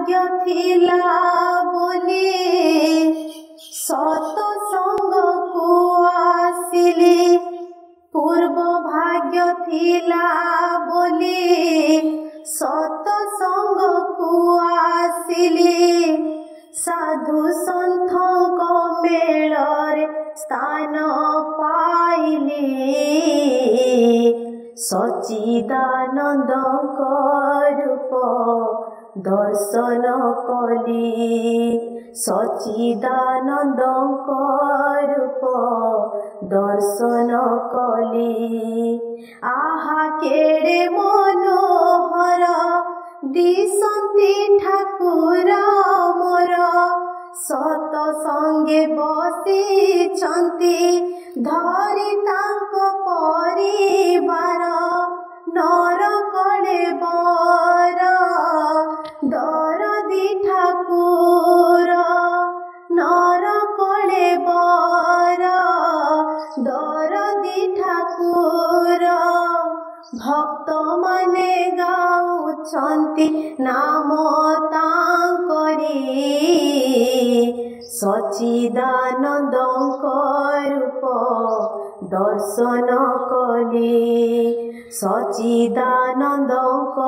ଭାଗ୍ୟ ଥିଲା ବୋଲି ସତସଙ୍ଗକୁ ଆସିଲି। ପୂର୍ବ ଭାଗ୍ୟ ଥିଲା ବୋଲି ସତସଙ୍ଗକୁ ଆସିଲି। ସାଧୁ ସନ୍ଥଙ୍କ ମେଳରେ ସ୍ଥାନ ପାଇଲି। ସଚିଦାନନ୍ଦଙ୍କ ରୂପ ଦର୍ଶନ କଲି। ସଚିଦାନନ୍ଦଙ୍କ ରୂପ ଦର୍ଶନ କଲି। ଆହା କେଡ଼େ ମନୋହର ଦିଶନ୍ତି ଠାକୁର ମୋର। ସତ ସଙ୍ଗେ ବସିଛନ୍ତି ଧରି ତାଙ୍କ ପରିବାର। ନର କଳେ ବର ଠାକୁର ନର କଳେ ବର ଦରଦି ଠାକୁର ଭକ୍ତମାନେ ଗାଉଛନ୍ତି ନାମ ତାଙ୍କରି ସଚିଦାନନ୍ଦଙ୍କ ରୂପ ଦର୍ଶନ କଲି ସଚିଦାନନ୍ଦଙ୍କ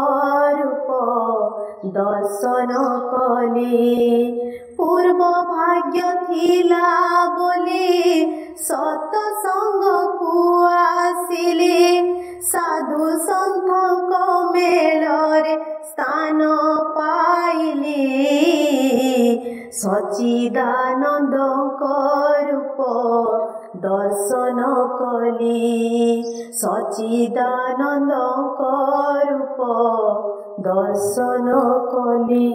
ଦର୍ଶନ କଲି ପୂର୍ବ ଭାଗ୍ୟ ଥିଲା ବୋଲି ସତସଙ୍ଗକୁ ଆସିଲି ସାଧୁ ସନ୍ଥଙ୍କ ମେଳରେ ସ୍ଥାନ ପାଇଲି ସଚିଦାନନ୍ଦଙ୍କ ରୂପ ଦର୍ଶନ କଲି ସଚିଦାନନ୍ଦଙ୍କ ରୂପ ଦର୍ଶନ କଲି